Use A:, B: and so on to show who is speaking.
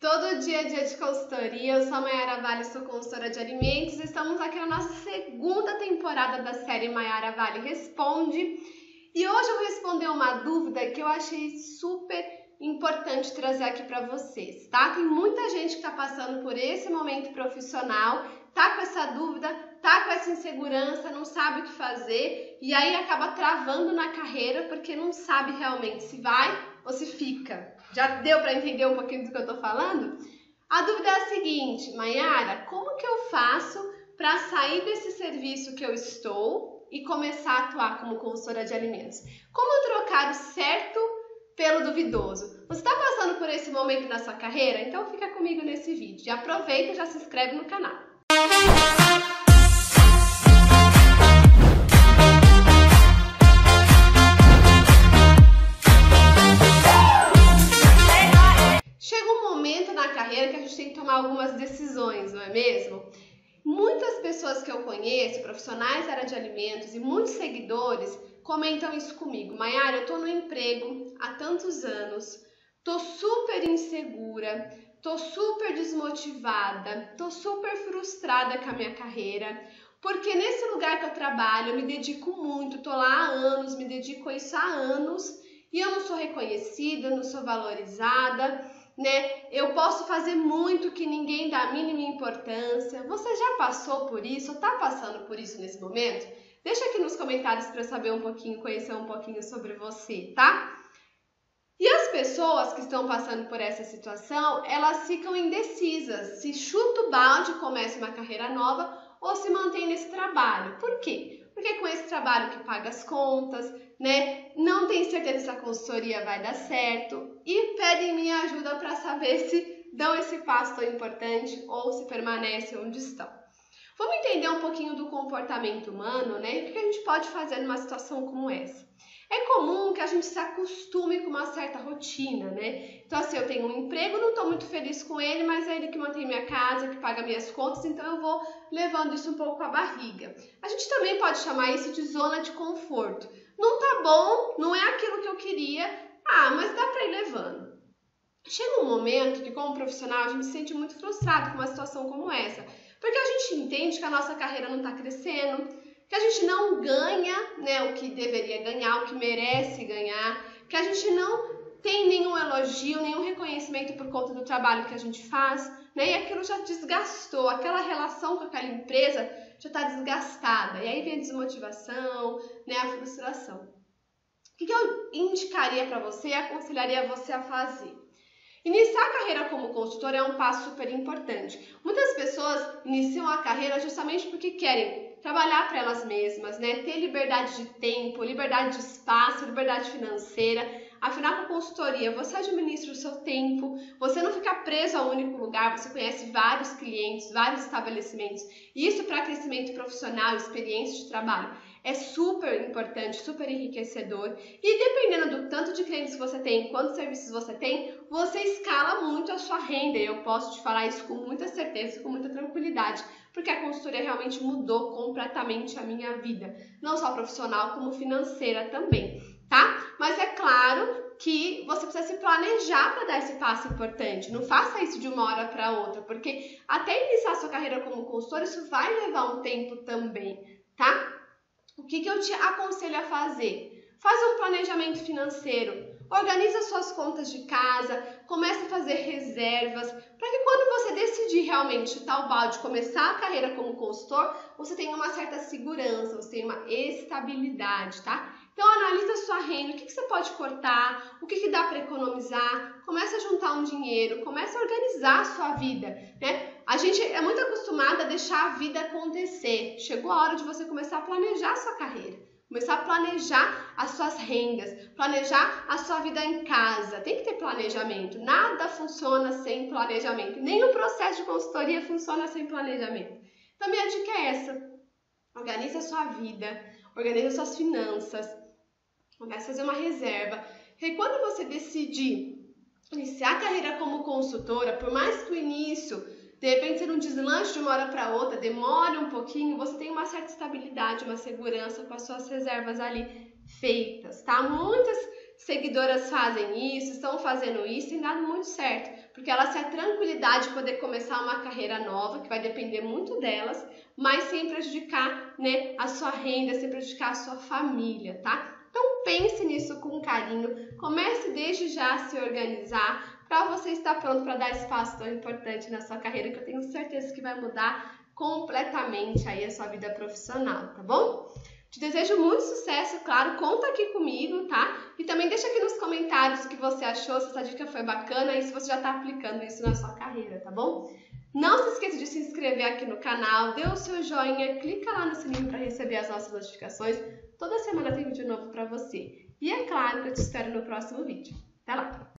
A: Todo dia é dia de consultoria. Eu sou a Mayara Vale, sou consultora de alimentos. Estamos aqui na nossa segunda temporada da série Mayara Vale Responde. E hoje eu vou responder uma dúvida que eu achei super importante trazer aqui para vocês, tá? Tem muita gente que está passando por esse momento profissional, tá com essa dúvida, tá com essa insegurança, não sabe o que fazer e aí acaba travando na carreira porque não sabe realmente se vai ou se fica. Já deu para entender um pouquinho do que eu estou falando? A dúvida é a seguinte, Mayara, como que eu faço para sair desse serviço que eu estou e começar a atuar como consultora de alimentos? Como trocar o certo pelo duvidoso? Você está passando por esse momento na sua carreira? Então fica comigo nesse vídeo. E aproveita e já se inscreve no canal. carreira algumas decisões, não é mesmo? Muitas pessoas que eu conheço, profissionais da área de alimentos e muitos seguidores comentam isso comigo. Maiara, eu tô no emprego há tantos anos, tô super insegura, tô super desmotivada, tô super frustrada com a minha carreira, porque nesse lugar que eu trabalho eu me dedico muito, tô lá há anos, me dedico a isso há anos e eu não sou reconhecida, não sou valorizada né? Eu posso fazer muito que ninguém dá a mínima importância. Você já passou por isso? Está passando por isso nesse momento? Deixa aqui nos comentários para saber um pouquinho, conhecer um pouquinho sobre você, tá? E as pessoas que estão passando por essa situação, elas ficam indecisas se chuta o balde começa uma carreira nova ou se mantém nesse trabalho. Por quê? Porque com esse trabalho que paga as contas, né, não tem certeza se a consultoria vai dar certo e pedem minha ajuda para saber se dão esse passo tão importante ou se permanecem onde estão. Vamos entender um pouquinho do comportamento humano, né? O que a gente pode fazer numa situação como essa. É comum que a gente se acostume com uma certa rotina, né? Então, assim, eu tenho um emprego, não estou muito feliz com ele, mas é ele que mantém minha casa, que paga minhas contas, então eu vou levando isso um pouco a barriga. A gente também pode chamar isso de zona de conforto. Não tá bom, não é aquilo que eu queria, ah, mas dá para ir levando. Chega um momento que, como profissional, a gente se sente muito frustrado com uma situação como essa, porque a gente entende que a nossa carreira não está crescendo, que a gente não ganha né, o que deveria ganhar, o que merece ganhar, que a gente não tem nenhum elogio, nenhum reconhecimento por conta do trabalho que a gente faz, né? E aquilo já desgastou, aquela relação com aquela empresa já está desgastada. E aí vem a desmotivação, né, a frustração. O que, que eu indicaria para você aconselharia você a fazer? Iniciar a carreira como consultor é um passo super importante. Muitas pessoas iniciam a carreira justamente porque querem trabalhar para elas mesmas, né? Ter liberdade de tempo, liberdade de espaço, liberdade financeira. Afinal, com consultoria, você administra o seu tempo, você não fica preso a um único lugar, você conhece vários clientes, vários estabelecimentos. Isso para crescimento profissional, experiência de trabalho é super importante, super enriquecedor. E dependendo do tanto de clientes que você tem, quantos serviços você tem, você escala muito a sua renda. E eu posso te falar isso com muita certeza, com muita tranquilidade, porque a consultoria realmente mudou completamente a minha vida, não só profissional, como financeira também, tá? Mas é claro que você precisa se planejar para dar esse passo importante. Não faça isso de uma hora para outra, porque até iniciar sua carreira como consultor, isso vai levar um tempo também, tá? O que, que eu te aconselho a fazer? Faz um planejamento financeiro, organiza suas contas de casa, comece a fazer reservas, para que quando você decidir realmente o balde, começar a carreira como consultor, você tenha uma certa segurança, você tenha uma estabilidade, tá? Então analisa sua renda, o que, que você pode cortar, o que, que dá para economizar, comece a juntar um dinheiro, comece a organizar a sua vida, né? A gente é muito acostumada a deixar a vida acontecer. Chegou a hora de você começar a planejar a sua carreira. Começar a planejar as suas rendas, planejar a sua vida em casa. Tem que ter planejamento. Nada funciona sem planejamento. Nem o processo de consultoria funciona sem planejamento. Então, minha dica é essa: organize a sua vida, organize as suas finanças, comece a fazer uma reserva. E quando você decidir iniciar a carreira como consultora, por mais que o início de repente, ser um deslanche de uma hora para outra, demore um pouquinho, você tem uma certa estabilidade, uma segurança com as suas reservas ali feitas, tá? Muitas seguidoras fazem isso, estão fazendo isso, tem dado muito certo, porque elas têm a tranquilidade de poder começar uma carreira nova, que vai depender muito delas, mas sem prejudicar né, a sua renda, sem prejudicar a sua família, tá? Então pense nisso com carinho, comece desde já a se organizar para você estar pronto para dar esse passo tão importante na sua carreira, que eu tenho certeza que vai mudar completamente aí a sua vida profissional, tá bom? Te desejo muito sucesso, claro, conta aqui comigo, tá? E também deixa aqui nos comentários o que você achou, se essa dica foi bacana e se você já está aplicando isso na sua carreira, tá bom? Não se esqueça de se inscrever aqui no canal, dê o seu joinha, clica lá no sininho para receber as nossas notificações. Toda semana tem vídeo novo para você. E é claro que eu te espero no próximo vídeo. Até lá!